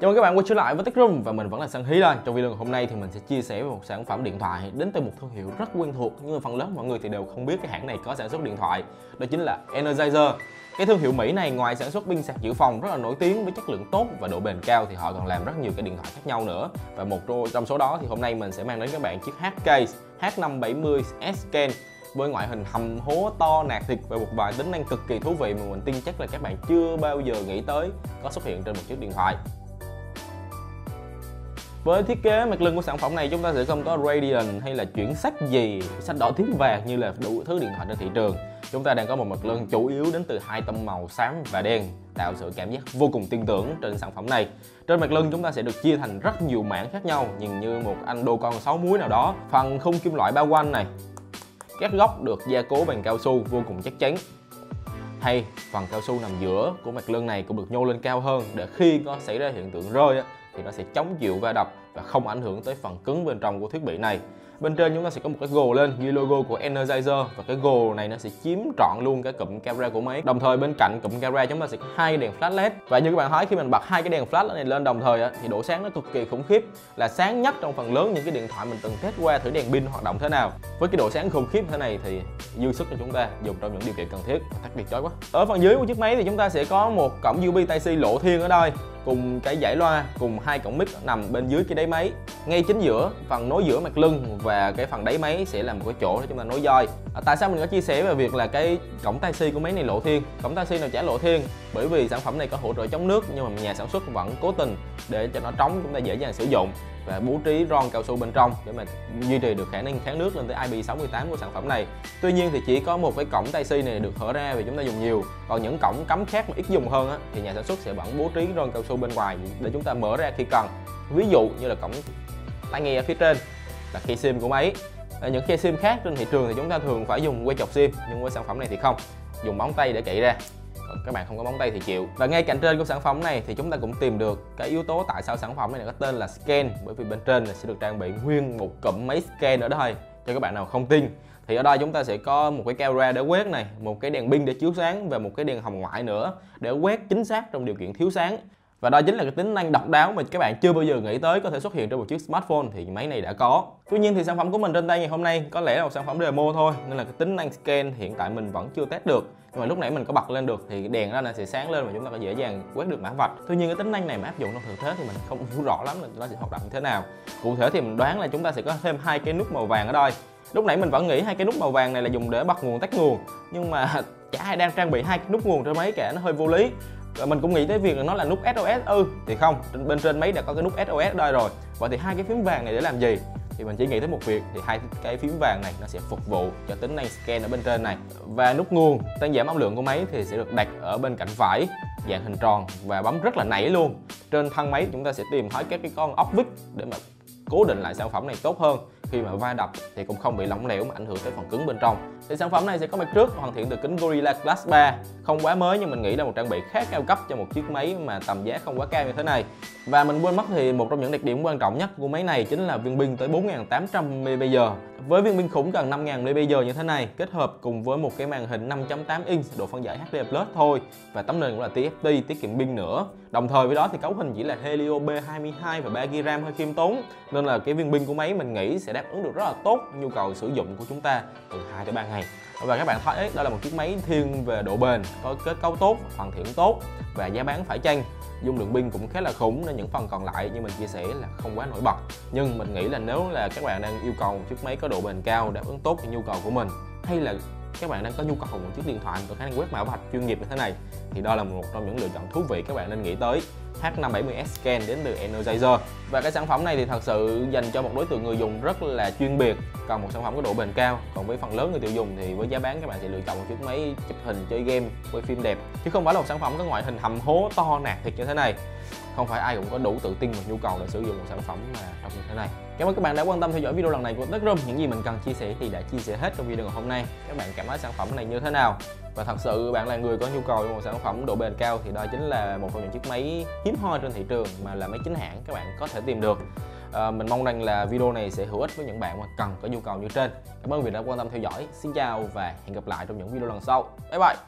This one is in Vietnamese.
Chào mừng các bạn quay trở lại với Tech Room và mình vẫn là Sang Hí đây. Trong video ngày hôm nay thì mình sẽ chia sẻ về một sản phẩm điện thoại đến từ một thương hiệu rất quen thuộc nhưng mà phần lớn mọi người thì đều không biết cái hãng này có sản xuất điện thoại. Đó chính là Energizer. Cái thương hiệu Mỹ này ngoài sản xuất pin sạc dự phòng rất là nổi tiếng với chất lượng tốt và độ bền cao thì họ còn làm rất nhiều cái điện thoại khác nhau nữa. Và một trong số đó thì hôm nay mình sẽ mang đến các bạn chiếc H-Case H570 S-Scan với ngoại hình hầm hố to nạt thịt và một vài tính năng cực kỳ thú vị mà mình tin chắc là các bạn chưa bao giờ nghĩ tới có xuất hiện trên một chiếc điện thoại với thiết kế mặt lưng của sản phẩm này, chúng ta sẽ không có radiant hay là chuyển sắc gì, sách đỏ tím vàng như là đủ thứ điện thoại trên thị trường. Chúng ta đang có một mặt lưng chủ yếu đến từ hai tông màu xám và đen, tạo sự cảm giác vô cùng tin tưởng trên sản phẩm này. Trên mặt lưng, chúng ta sẽ được chia thành rất nhiều mảng khác nhau, nhìn như một anh đô con sáu muối nào đó, phần khung kim loại bao quanh này. Các góc được gia cố bằng cao su vô cùng chắc chắn. Hay, phần cao su nằm giữa của mặt lưng này cũng được nhô lên cao hơn để khi có xảy ra hiện tượng rơi thì nó sẽ chống chịu va đập và không ảnh hưởng tới phần cứng bên trong của thiết bị này. Bên trên chúng ta sẽ có một cái gồ lên ghi logo của Energizer và cái gồ này nó sẽ chiếm trọn luôn cái cụm camera của máy. Đồng thời bên cạnh cụm camera chúng ta sẽ có hai đèn flash led. Và như các bạn thấy, khi mình bật hai cái đèn flash này lên đồng thời thì độ sáng nó cực kỳ khủng khiếp, là sáng nhất trong phần lớn những cái điện thoại mình từng test qua thử đèn pin hoạt động thế nào. Với cái độ sáng khủng khiếp thế này thì dư sức cho chúng ta dùng trong những điều kiện cần thiết. Tắt biệt chói quá. Ở phần dưới của chiếc máy thì chúng ta sẽ có một cổng USB Type-C lộ thiên ở đây cùng cái giải loa cùng hai cổng mic nằm bên dưới cái đáy máy ngay chính giữa phần nối giữa mặt lưng và cái phần đáy máy sẽ là một cái chỗ để chúng ta nối roi à, tại sao mình có chia sẻ về việc là cái cổng tai si của máy này lộ thiên cổng tai si nào chả lộ thiên bởi vì sản phẩm này có hỗ trợ chống nước nhưng mà nhà sản xuất vẫn cố tình để cho nó trống chúng ta dễ dàng sử dụng và bố trí ron cao su bên trong để mà duy trì được khả năng kháng nước lên tới IP68 của sản phẩm này. Tuy nhiên thì chỉ có một cái cổng tai si này được hở ra vì chúng ta dùng nhiều. Còn những cổng cắm khác mà ít dùng hơn á, thì nhà sản xuất sẽ vẫn bố trí ron cao su bên ngoài để chúng ta mở ra khi cần. Ví dụ như là cổng tai nghe ở phía trên. Là key sim của máy. Ở những key sim khác trên thị trường thì chúng ta thường phải dùng que chọc sim, nhưng với sản phẩm này thì không. Dùng móng tay để cậy ra. Ờ, các bạn không có móng tay thì chịu. Và ngay cạnh trên của sản phẩm này thì chúng ta cũng tìm được cái yếu tố tại sao sản phẩm này có tên là scan, bởi vì bên trên là sẽ được trang bị nguyên một cụm máy scan ở đây cho các bạn nào không tin. Thì ở đây chúng ta sẽ có một cái camera để quét này, một cái đèn pin để chiếu sáng và một cái đèn hồng ngoại nữa, để quét chính xác trong điều kiện thiếu sáng và đó chính là cái tính năng độc đáo mà các bạn chưa bao giờ nghĩ tới có thể xuất hiện trên một chiếc smartphone thì máy này đã có. Tuy nhiên thì sản phẩm của mình trên tay ngày hôm nay có lẽ là một sản phẩm demo thôi, nên là cái tính năng scan hiện tại mình vẫn chưa test được. Nhưng mà lúc nãy mình có bật lên được thì đèn ra nó sẽ sáng lên và chúng ta có dễ dàng quét được mã vạch. Tuy nhiên cái tính năng này mà áp dụng trong thực tế thì mình không hiểu rõ lắm là nó sẽ hoạt động như thế nào. Cụ thể thì mình đoán là chúng ta sẽ có thêm hai cái nút màu vàng ở đây. Lúc nãy mình vẫn nghĩ hai cái nút màu vàng này là dùng để bật nguồn tắt nguồn, nhưng mà chả ai đang trang bị hai cái nút nguồn trên máy cả, nó hơi vô lý rồi mình cũng nghĩ tới việc là nó là nút SOS ư ừ, thì không bên trên máy đã có cái nút SOS đây rồi. Vậy thì hai cái phím vàng này để làm gì? Thì mình chỉ nghĩ tới một việc thì hai cái phím vàng này nó sẽ phục vụ cho tính năng scan ở bên trên này. Và nút nguồn tăng giảm âm lượng của máy thì sẽ được đặt ở bên cạnh phải dạng hình tròn và bấm rất là nảy luôn. Trên thân máy chúng ta sẽ tìm thấy các cái con ốc vít để mà cố định lại sản phẩm này tốt hơn khi mà va đập thì cũng không bị lỏng lẻo mà ảnh hưởng tới phần cứng bên trong. Thì sản phẩm này sẽ có mặt trước, hoàn thiện từ kính Gorilla Glass 3 không quá mới nhưng mình nghĩ là một trang bị khá cao cấp cho một chiếc máy mà tầm giá không quá cao như thế này. Và mình quên mất thì một trong những đặc điểm quan trọng nhất của máy này chính là viên pin tới 4800 mAh. Với viên pin khủng gần 5000 mAh như thế này, kết hợp cùng với một cái màn hình 5.8 inch, độ phân giải HD Plus thôi, và tấm nền cũng là TFT tiết kiệm pin nữa đồng thời với đó thì cấu hình chỉ là Helio B22 và 3GB RAM hơi khiêm tốn, nên là cái viên pin của máy mình nghĩ sẽ đáp ứng được rất là tốt nhu cầu sử dụng của chúng ta từ 2 tới 3 ngày. Và các bạn thấy, đó là một chiếc máy thiên về độ bền, có kết cấu tốt, hoàn thiện tốt và giá bán phải chăng. Dung lượng pin cũng khá là khủng nên những phần còn lại như mình chia sẻ là không quá nổi bật. Nhưng mình nghĩ là nếu là các bạn đang yêu cầu một chiếc máy có độ bền cao đáp ứng tốt cho nhu cầu của mình, hay là các bạn đang có nhu cầu một chiếc điện thoại có khả năng quét mã vạch chuyên nghiệp như thế này, thì đó là một trong những lựa chọn thú vị các bạn nên nghĩ tới. H570S Scan đến từ Energizer. Và cái sản phẩm này thì thật sự dành cho một đối tượng người dùng rất là chuyên biệt cần một sản phẩm có độ bền cao. Còn với phần lớn người tiêu dùng thì với giá bán các bạn sẽ lựa chọn một chiếc máy chụp hình chơi game, quay phim đẹp. Chứ không phải là một sản phẩm có ngoại hình hầm hố to nạt thịt như thế này không phải ai cũng có đủ tự tin và nhu cầu để sử dụng một sản phẩm mà trong như thế này. Cảm ơn các bạn đã quan tâm theo dõi video lần này của Techroom những gì mình cần chia sẻ thì đã chia sẻ hết trong video ngày hôm nay. Các bạn cảm thấy sản phẩm này như thế nào? Và thật sự bạn là người có nhu cầu cho một sản phẩm độ bền cao thì đó chính là một trong những chiếc máy hiếm hoi trên thị trường mà là máy chính hãng các bạn có thể tìm được. À, mình mong rằng là video này sẽ hữu ích với những bạn mà cần có nhu cầu như trên. Cảm ơn vì đã quan tâm theo dõi. Xin chào và hẹn gặp lại trong những video lần sau. Bye bye!